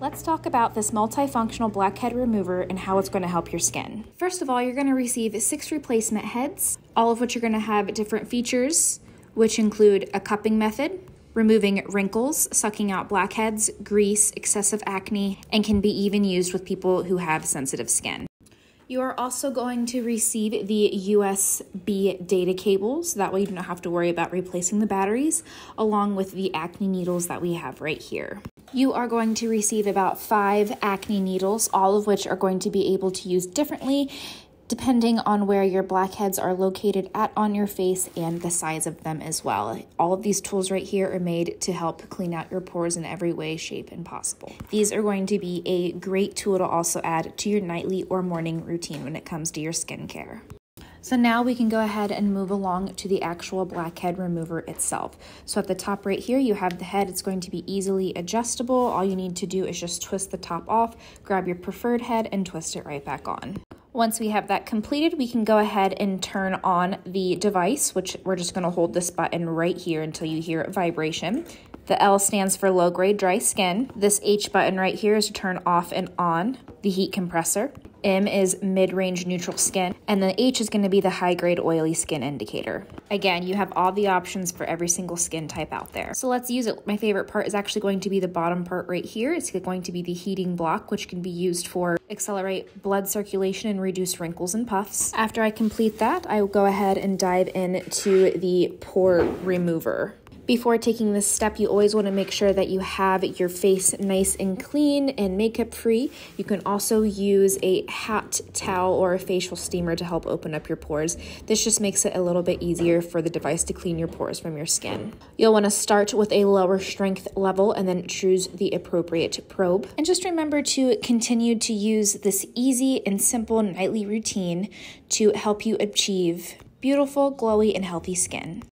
Let's talk about this multifunctional blackhead remover and how it's going to help your skin. First of all, you're going to receive six replacement heads, all of which are going to have different features, which include a cupping method, removing wrinkles, sucking out blackheads, grease, excessive acne, and can be even used with people who have sensitive skin. You are also going to receive the USB data cables. That way you don't have to worry about replacing the batteries, along with the acne needles that we have right here. You are going to receive about five acne needles, all of which are going to be able to use differently depending on where your blackheads are located at on your face and the size of them as well. All of these tools right here are made to help clean out your pores in every way, shape, and possible. These are going to be a great tool to also add to your nightly or morning routine when it comes to your skincare. So now we can go ahead and move along to the actual blackhead remover itself. So at the top right here, you have the head. It's going to be easily adjustable. All you need to do is just twist the top off, grab your preferred head, and twist it right back on. Once we have that completed, we can go ahead and turn on the device, which we're just going to hold this button right here until you hear vibration. The L stands for low grade dry skin. This H button right here is to turn off and on the heat compressor. M is mid-range neutral skin, and the H is going to be the high-grade oily skin indicator. Again, you have all the options for every single skin type out there. So let's use it. My favorite part is actually going to be the bottom part right here. It's going to be the heating block, which can be used for accelerate blood circulation and reduce wrinkles and puffs. After I complete that, I will go ahead and dive into the pore remover. Before taking this step, you always want to make sure that you have your face nice and clean and makeup free. You can also use a hot towel or a facial steamer to help open up your pores. This just makes it a little bit easier for the device to clean your pores from your skin. You'll want to start with a lower strength level and then choose the appropriate probe. And just remember to continue to use this easy and simple nightly routine to help you achieve beautiful, glowy, and healthy skin.